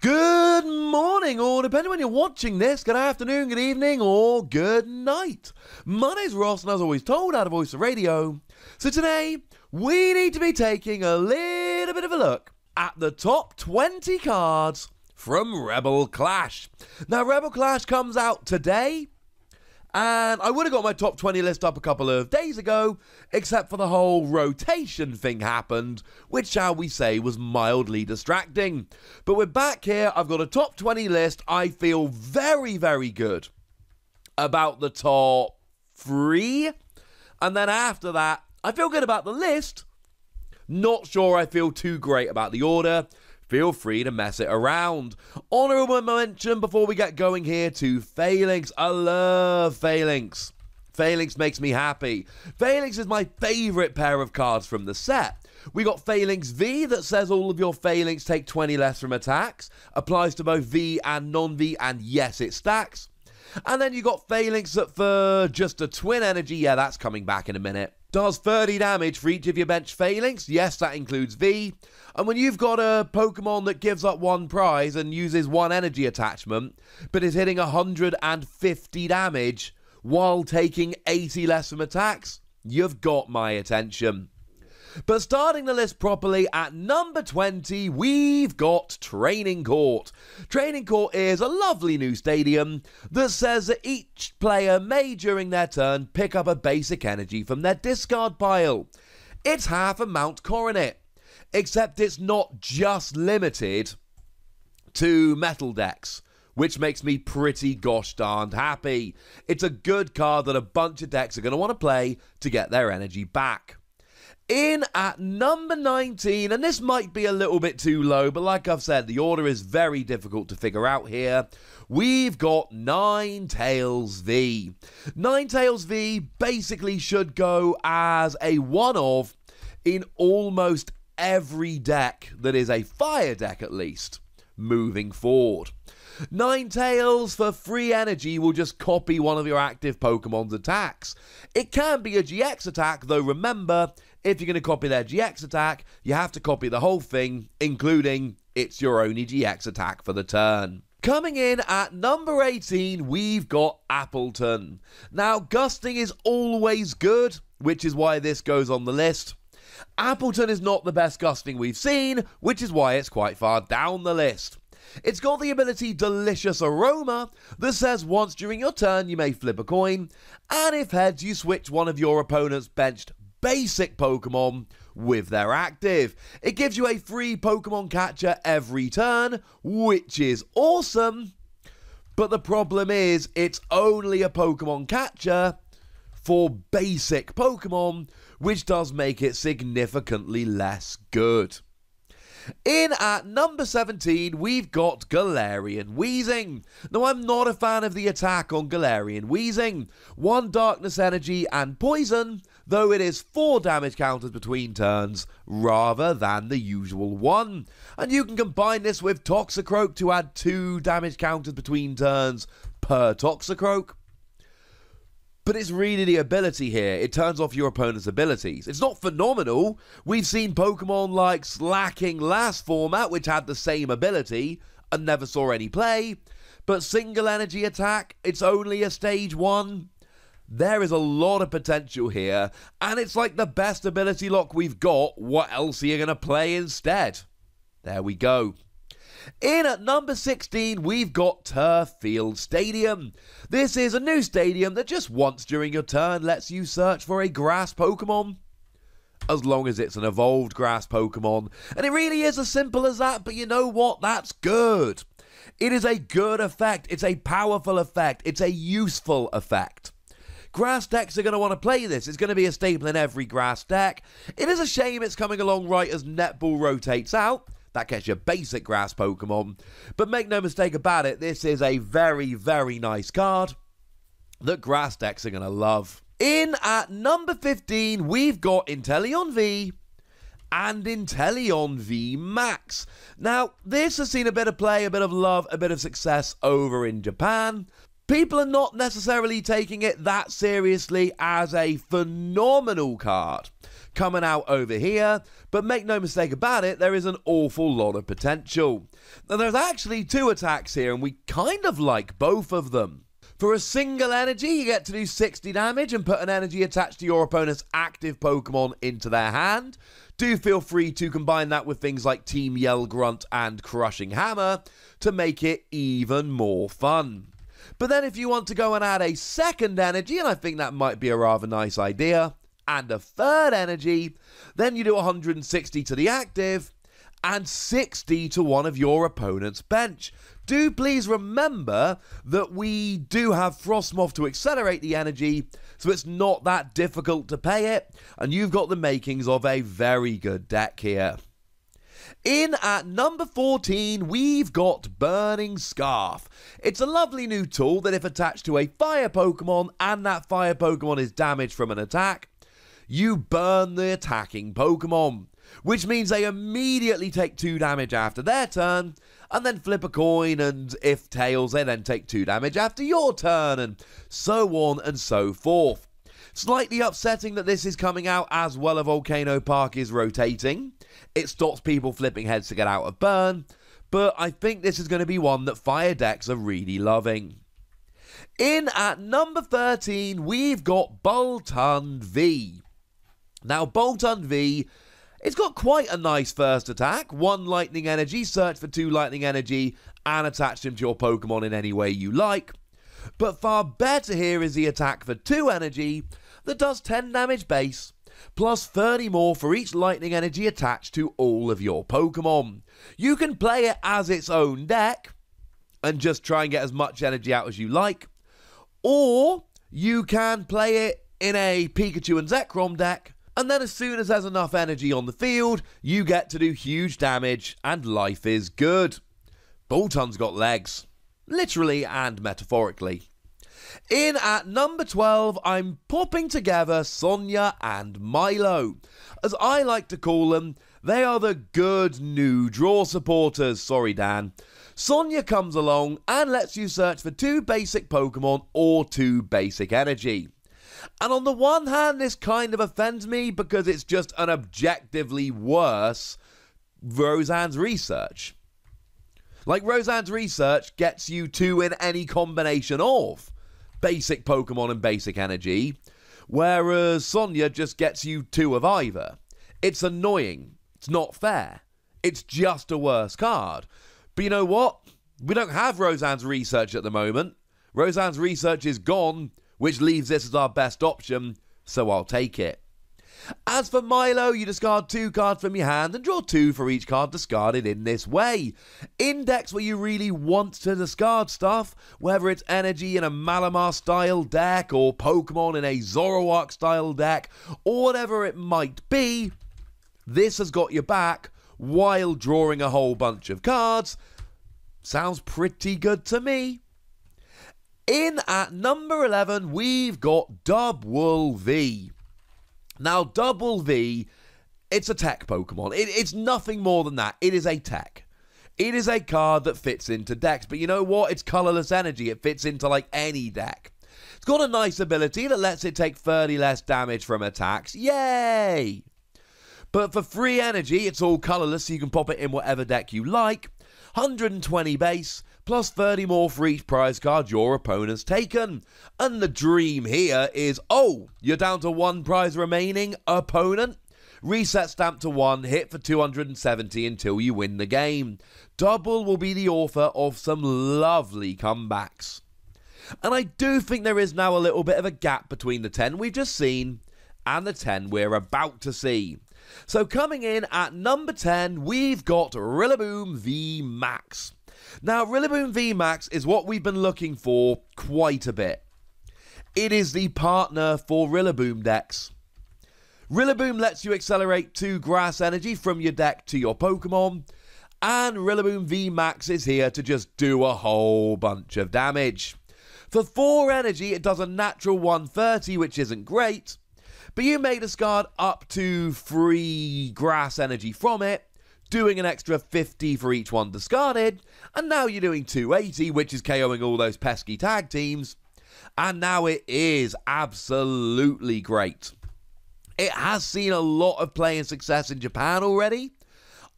Good morning, or depending when you're watching this, good afternoon, good evening, or good night. My name's Ross, and as always told, out of Voice of Radio. So today, we need to be taking a little bit of a look at the top 20 cards from Rebel Clash. Now, Rebel Clash comes out today, and I would have got my top 20 list up a couple of days ago, except for the whole rotation thing happened, which, shall we say, was mildly distracting. But we're back here. I've got a top 20 list. I feel very, very good about the top three. And then after that, I feel good about the list. Not sure I feel too great about the order feel free to mess it around. Honourable mention before we get going here to Falinks. I love Falinks. Falinks makes me happy. Falinks is my favourite pair of cards from the set. We got Falinks V that says all of your Falinks take 20 less from attacks. Applies to both V and non V, and yes, it stacks. And then you got Falinks that for just a twin energy. Yeah, that's coming back in a minute. Does 30 damage for each of your bench Falinks. Yes, that includes V. And when you've got a Pokemon that gives up one prize and uses one energy attachment, but is hitting 150 damage while taking 80 less from attacks, you've got my attention. But starting the list properly, at number 20, we've got Training Court. Training Court is a lovely new stadium that says that each player may, during their turn, pick up a basic energy from their discard pile. It's half a Mount Coronet except it's not just limited to metal decks which makes me pretty gosh darned happy. It's a good card that a bunch of decks are going to want to play to get their energy back. In at number 19, and this might be a little bit too low, but like I've said, the order is very difficult to figure out here. We've got Ninetales V. Ninetales V basically should go as a one of in almost every deck that is a fire deck at least moving forward. Ninetales for free energy will just copy one of your active Pokemon's attacks. It can be a GX attack, though remember, if you're going to copy their GX attack, you have to copy the whole thing, including it's your only GX attack for the turn. Coming in at number 18, we've got Appletun. Now, gusting is always good, which is why this goes on the list. Appletun is not the best gusting we've seen, which is why it's quite far down the list. It's got the ability Delicious Aroma that says once during your turn you may flip a coin, and if heads, you switch one of your opponent's benched basic Pokemon with their active. It gives you a free Pokemon catcher every turn, which is awesome. But the problem is, it's only a Pokemon catcher for basic Pokemon, which does make it significantly less good. In at number 17, we've got Galarian Weezing. Now, I'm not a fan of the attack on Galarian Weezing. One Darkness Energy and Poison, though it is four damage counters between turns rather than the usual one. And you can combine this with Toxicroak to add two damage counters between turns per Toxicroak but it's really the ability here. It turns off your opponent's abilities. It's not phenomenal. We've seen Pokemon like Slaking last format, which had the same ability and never saw any play. But single energy attack, it's only a stage one. There is a lot of potential here, and it's like the best ability lock we've got. What else are you going to play instead? There we go. In at number 16, we've got Turffield Stadium. This is a new stadium that just once during your turn lets you search for a grass Pokemon. As long as it's an evolved grass Pokemon. And it really is as simple as that, but you know what? That's good. It is a good effect. It's a powerful effect. It's a useful effect. Grass decks are going to want to play this. It's going to be a staple in every grass deck. It is a shame it's coming along right as Nest Ball rotates out. That gets your basic grass Pokemon. But make no mistake about it, this is a very, very nice card that grass decks are going to love. In at number 15, we've got Inteleon V and Inteleon V Max. Now, this has seen a bit of play, a bit of love, a bit of success over in Japan. People are not necessarily taking it that seriously as a phenomenal card. Coming out over here, but make no mistake about it, there is an awful lot of potential. Now, there's actually two attacks here, and we kind of like both of them. For a single energy, you get to do 60 damage and put an energy attached to your opponent's active Pokemon into their hand. Do feel free to combine that with things like Team Yell Grunt and Crushing Hammer to make it even more fun. But then if you want to go and add a second energy, and I think that might be a rather nice idea, and a third energy, then you do 160 to the active and 60 to one of your opponent's bench. Do please remember that we do have Frosmoth to accelerate the energy, so it's not that difficult to pay it, and you've got the makings of a very good deck here. In at number 14, we've got Burning Scarf. It's a lovely new tool that, if attached to a fire Pokemon and that fire Pokemon is damaged from an attack, you burn the attacking Pokemon, which means they immediately take 2 damage after their turn, and then flip a coin, and if tails, they then take 2 damage after your turn, and so on and so forth. Slightly upsetting that this is coming out as well a Volcano Park is rotating. It stops people flipping heads to get out of burn, but I think this is going to be one that fire decks are really loving. In at number 13, we've got Boltund V. Now, Boltund V, it's got quite a nice first attack. One lightning energy, search for two lightning energy, and attach them to your Pokemon in any way you like. But far better here is the attack for two energy, that does 10 damage base, plus 30 more for each lightning energy attached to all of your Pokemon. You can play it as its own deck and just try and get as much energy out as you like, or you can play it in a Pikachu and Zekrom deck. And then, as soon as there's enough energy on the field, you get to do huge damage, and life is good. Boltund's got legs, literally and metaphorically. In at number 12, I'm popping together Sonia and Milo. As I like to call them, they are the good new draw supporters. Sorry, Dan. Sonia comes along and lets you search for two basic Pokemon or two basic energy. And on the one hand, this kind of offends me because it's just an objectively worse Roseanne's research. Like, Roseanne's research gets you two in any combination of basic Pokemon and basic energy, whereas Sonia just gets you two of either. It's annoying. It's not fair. It's just a worse card. But you know what? We don't have Roseanne's research at the moment. Roseanne's research is gone, which leaves this as our best option, so I'll take it. As for Milo, you discard two cards from your hand and draw two for each card discarded in this way. Index where you really want to discard stuff, whether it's energy in a Malamar style deck or Pokemon in a Zoroark style deck, or whatever it might be, this has got your back while drawing a whole bunch of cards. Sounds pretty good to me. In at number 11, we've got Dubwool V. Now, Dubwool V, it's a tech Pokemon. It, it's nothing more than that. It is a tech. It is a card that fits into decks, but you know what? It's colorless energy. It fits into like any deck. It's got a nice ability that lets it take 30 less damage from attacks. Yay! But for free energy, it's all colorless, so you can pop it in whatever deck you like. 120 base, plus 30 more for each prize card your opponent's taken. And the dream here is oh, you're down to one prize remaining, opponent. Reset stamp to 1, hit for 270 until you win the game. Dubwool will be the author of some lovely comebacks. And I do think there is now a little bit of a gap between the 10 we've just seen and the 10 we're about to see. So coming in at number 10, we've got Rillaboom V Max. Now, Rillaboom VMAX is what we've been looking for quite a bit. It is the partner for Rillaboom decks. Rillaboom lets you accelerate two grass energy from your deck to your Pokemon, and Rillaboom VMAX is here to just do a whole bunch of damage. For 4 energy, it does a natural 130, which isn't great, but you may discard up to 3 grass energy from it, doing an extra 50 for each one discarded, and now you're doing 280, which is KOing all those pesky tag teams, and now it is absolutely great. It has seen a lot of playing success in Japan already.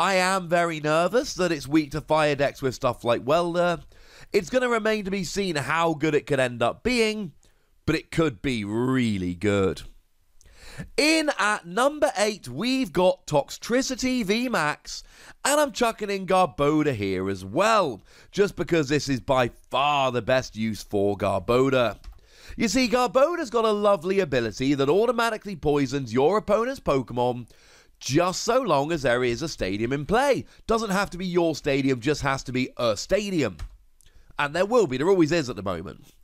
I am very nervous that it's weak to fire decks with stuff like Welder. It's going to remain to be seen how good it could end up being, but it could be really good. In at number 8, we've got Toxtricity VMAX, and I'm chucking in Garbodor here as well, just because this is by far the best use for Garbodor. You see, Garbodor's got a lovely ability that automatically poisons your opponent's Pokemon just so long as there is a stadium in play. Doesn't have to be your stadium, just has to be a stadium. And there will be, there always is at the moment.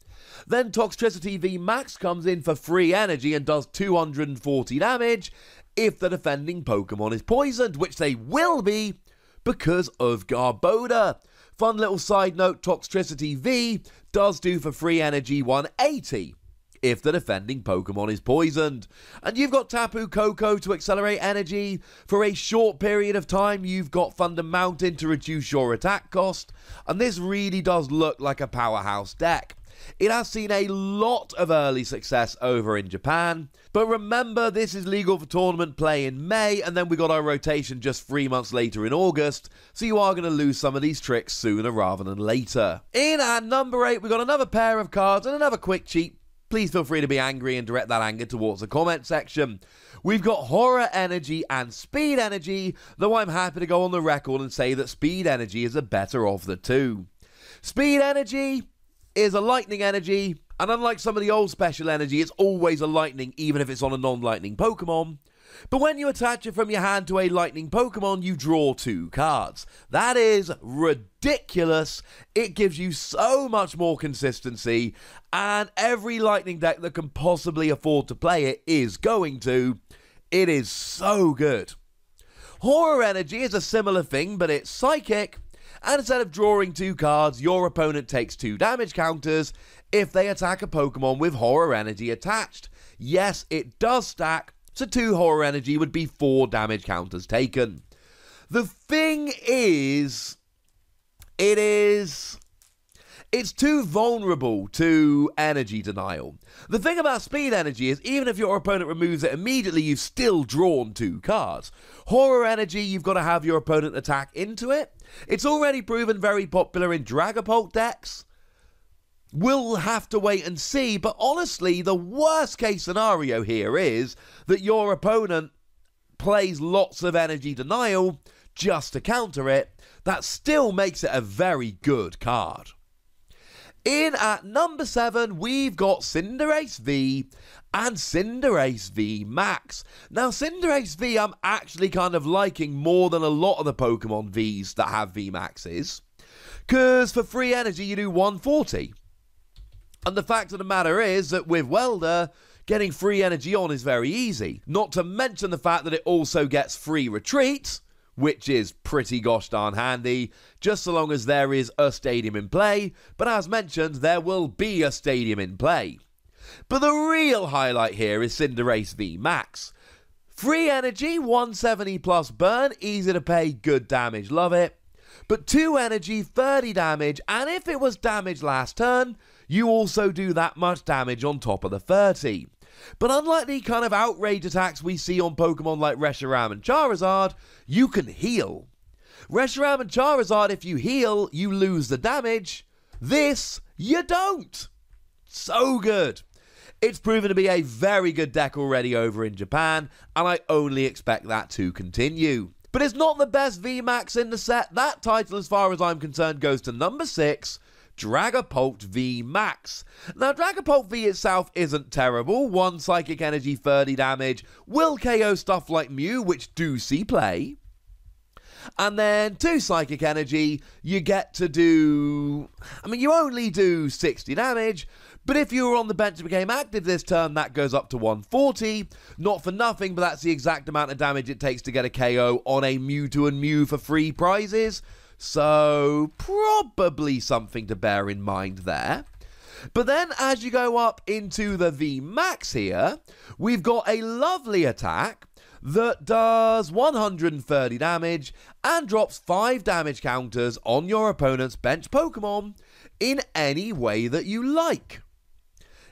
Then Toxtricity V Max comes in for free energy and does 240 damage if the defending Pokemon is poisoned, which they will be because of Garbodor. Fun little side note Toxtricity V does do for free energy 180 if the defending Pokemon is poisoned. And you've got Tapu Koko to accelerate energy. For a short period of time, you've got Thunder Mountain to reduce your attack cost. And this really does look like a powerhouse deck. It has seen a lot of early success over in Japan. But remember, this is legal for tournament play in May, and then we got our rotation just three months later in August, so you are going to lose some of these tricks sooner rather than later. In at number 8, we got another pair of cards and another quick cheat please feel free to be angry and direct that anger towards the comment section. We've got horror energy and speed energy, though I'm happy to go on the record and say that speed energy is the better of the two. Speed energy is a lightning energy, and unlike some of the old special energy, it's always a lightning even if it's on a non lightning Pokemon. But when you attach it from your hand to a lightning Pokemon, you draw two cards. That is ridiculous. It gives you so much more consistency, and every lightning deck that can possibly afford to play it is going to. It is so good. Horror Energy is a similar thing, but it's psychic. And instead of drawing two cards, your opponent takes two damage counters if they attack a Pokemon with Horror Energy attached. Yes, it does stack, so 2 horror energy would be 4 damage counters taken. The thing is, it is. It's too vulnerable to energy denial. The thing about speed energy is, even if your opponent removes it immediately, you've still drawn two cards. Horror energy, you've got to have your opponent attack into it. It's already proven very popular in Dragapult decks. We'll have to wait and see, but honestly, the worst case scenario here is that your opponent plays lots of energy denial just to counter it. That still makes it a very good card. In at number 7, we've got Cinderace V and Cinderace V Max. Now, Cinderace V, I'm actually kind of liking more than a lot of the Pokemon Vs that have V Maxes. Because for free energy, you do 140. And the fact of the matter is that with Welder, getting free energy on is very easy. Not to mention the fact that it also gets free retreat, which is pretty gosh darn handy, just so long as there is a stadium in play. But as mentioned, there will be a stadium in play. But the real highlight here is Cinderace V Max. Free energy, 170 plus burn, easy to pay, good damage, love it. But 2 energy, 30 damage, and if it was damage last turn, you also do that much damage on top of the 30. But unlike the kind of outrage attacks we see on Pokemon like Reshiram and Charizard, you can heal. Reshiram and Charizard, if you heal, you lose the damage. This, you don't. So good. It's proven to be a very good deck already over in Japan, and I only expect that to continue. But it's not the best VMAX in the set. That title, as far as I'm concerned, goes to number 6, Dragapult V Max. Now, Dragapult V itself isn't terrible. One Psychic Energy, 30 damage, will KO stuff like Mew, which do see play. And then two Psychic Energy, you get to do. I mean, you only do 60 damage, but if you were on the bench and became active this turn, that goes up to 140. Not for nothing, but that's the exact amount of damage it takes to get a KO on a Mewtwo and Mew for free prizes. So, probably something to bear in mind there. But then, as you go up into the V Max here, we've got a lovely attack that does 130 damage and drops 5 damage counters on your opponent's bench Pokemon in any way that you like.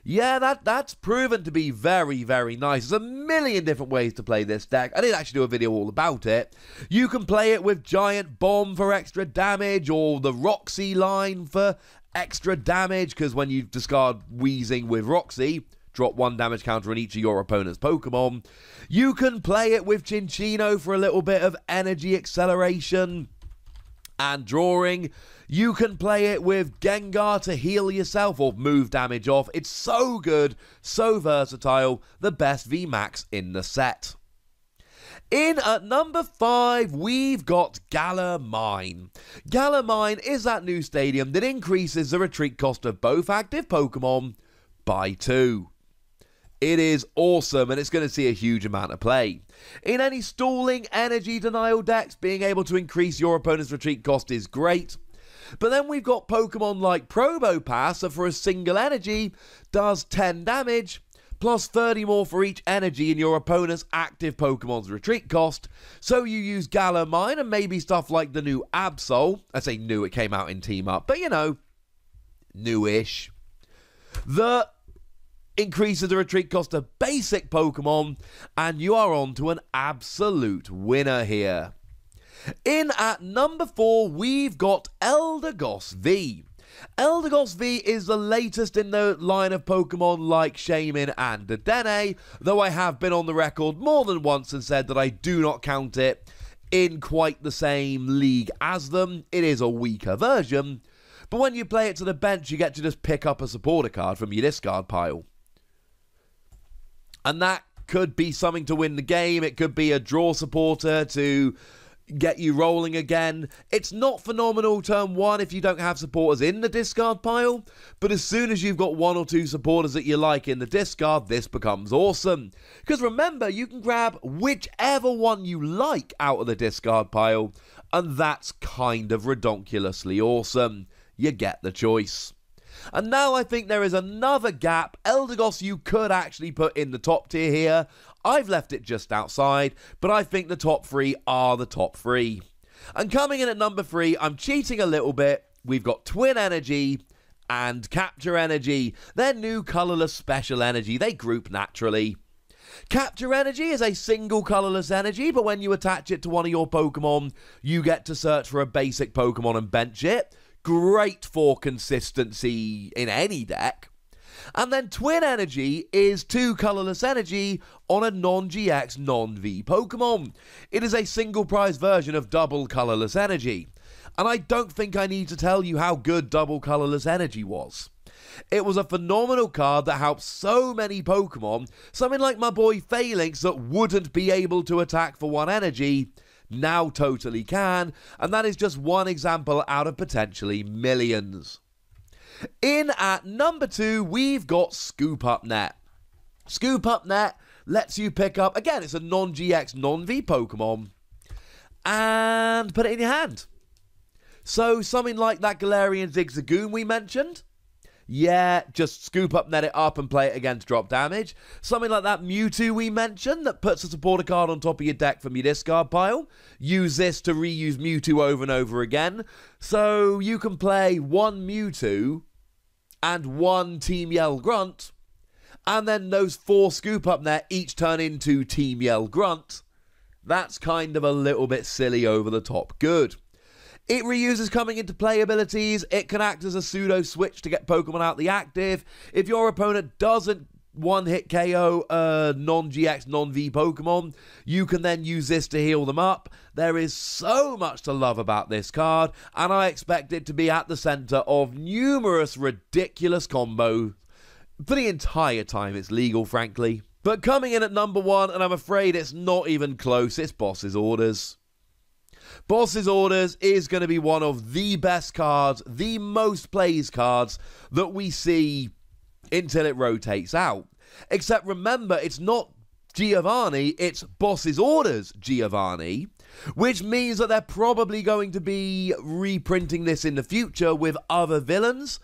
Yeah, that that's proven to be very, very nice. There's a million different ways to play this deck. I did actually do a video all about it. You can play it with Giant Bomb for extra damage, or the Roxie line for extra damage, because when you discard Weezing with Roxie, drop one damage counter on each of your opponent's Pokemon. You can play it with Cinccino for a little bit of energy acceleration and drawing. You can play it with Gengar to heal yourself or move damage off. It's so good, so versatile, the best VMAX in the set. In at number five, we've got Galar Mine. Galar Mine is that new stadium that increases the retreat cost of both active Pokemon by two. It is awesome and it's going to see a huge amount of play. In any stalling energy denial decks, being able to increase your opponent's retreat cost is great. But then we've got Pokemon like Probopass that for a single energy does 10 damage, plus 30 more for each energy in your opponent's active Pokemon's retreat cost. So you use Mine and maybe stuff like the new Absol. I say new, it came out in Team Up, but you know, newish. The increases the retreat cost of basic Pokemon, and you are on to an absolute winner here. In at number 4, we've got Eldegoss V. Eldegoss V is the latest in the line of Pokemon like Shaymin and Dedenne, though I have been on the record more than once and said that I do not count it in quite the same league as them. It is a weaker version, but when you play it to the bench, you get to just pick up a supporter card from your discard pile. And that could be something to win the game. It could be a draw supporter to get you rolling again. It's not phenomenal turn one if you don't have supporters in the discard pile, but as soon as you've got one or two supporters that you like in the discard, this becomes awesome. Because remember, you can grab whichever one you like out of the discard pile, and that's kind of redonkulously awesome. You get the choice. And now I think there is another gap. Eldegoss you could actually put in the top tier here. I've left it just outside, but I think the top three are the top three. And coming in at number three, I'm cheating a little bit. We've got Twin Energy and Capture Energy. They're new colorless special energy. They group naturally. Capture Energy is a single colorless energy, but when you attach it to one of your Pokemon, you get to search for a basic Pokemon and bench it great for consistency in any deck. And then Twin Energy is two colorless energy on a non GX, non V Pokemon. It is a single prize version of double colorless energy. And I don't think I need to tell you how good double colorless energy was. It was a phenomenal card that helped so many Pokemon, something like my boy Falinks that wouldn't be able to attack for one energy, now totally can, and that is just one example out of potentially millions. In at number two, we've got Scoop Up Net. Scoop Up Net lets you pick up, again, it's a non GX, non V Pokemon, and put it in your hand. So, something like that Galarian Zigzagoon we mentioned, yeah, just scoop up, net it up, and play it again to drop damage. Something like that Mewtwo we mentioned that puts a supporter card on top of your deck from your discard pile. Use this to reuse Mewtwo over and over again. So you can play one Mewtwo and one Team Yell Grunt, and then those four scoop up there each turn into Team Yell Grunt. That's kind of a little bit silly over the top good. It reuses coming into play abilities. It can act as a pseudo switch to get Pokemon out the active. If your opponent doesn't one hit KO a uh, non GX, non V Pokemon. You can then use this to heal them up. There is so much to love about this card, and I expect it to be at the center of numerous ridiculous combos for the entire time it's legal, frankly. But coming in at number one, and I'm afraid it's not even close, it's Boss's Orders. Boss's Orders is going to be one of the best cards, the most plays cards that we see until it rotates out. Except remember, it's not Giovanni, it's Boss's Orders Giovanni, which means that they're probably going to be reprinting this in the future with other villains.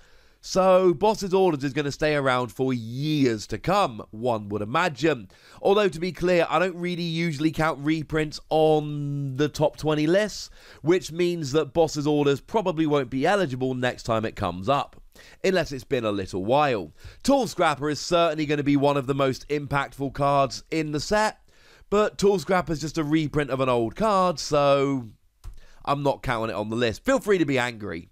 So, Boss's Orders is going to stay around for years to come, one would imagine. Although, to be clear, I don't really usually count reprints on the top 20 lists, which means that Boss's Orders probably won't be eligible next time it comes up. unless it's been a little while. Tool Scrapper is certainly going to be one of the most impactful cards in the set, but Tool Scrapper is just a reprint of an old card, so I'm not counting it on the list. Feel free to be angry.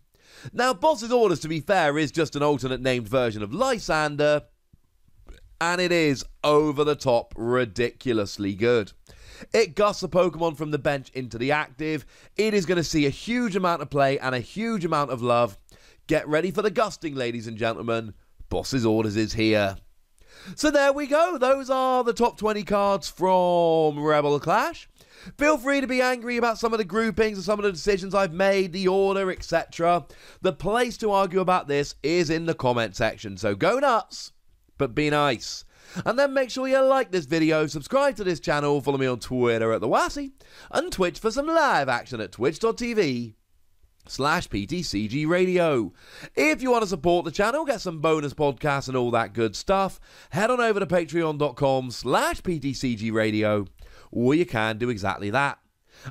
Now, Boss's Orders, to be fair, is just an alternate named version of Lysandre, and it is over the top ridiculously good. It gusts a Pokemon from the bench into the active. It is going to see a huge amount of play and a huge amount of love. Get ready for the gusting, ladies and gentlemen. Boss's Orders is here. So there we go. Those are the top 20 cards from Rebel Clash. Feel free to be angry about some of the groupings and some of the decisions I've made, the order, etc. The place to argue about this is in the comment section, so go nuts, but be nice. And then make sure you like this video, subscribe to this channel, follow me on Twitter at the Wossy, and Twitch for some live action at twitch.tv slash PTCG Radio. If you want to support the channel, get some bonus podcasts and all that good stuff, head on over to patreon.com slash PTCG Radio, where you can do exactly that.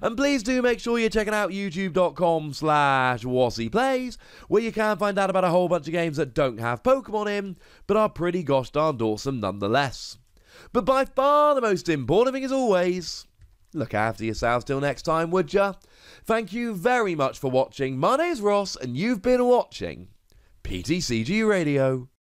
And please do make sure you're checking out youtube.com slash Plays, where you can find out about a whole bunch of games that don't have Pokemon in, but are pretty gosh darned awesome nonetheless. But by far the most important thing is always, look after yourselves till next time, would ya? Thank you very much for watching. My name's Ross, and you've been watching PTCG Radio.